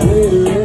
Later